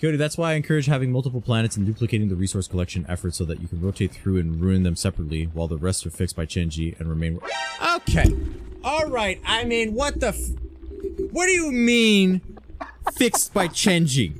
Cody, that's why I encourage having multiple planets and duplicating the resource collection effort so that you can rotate through and ruin them separately while the rest are fixed by Chenji and remain. Okay. Alright, I mean, what the What do you mean fixed by Chenji?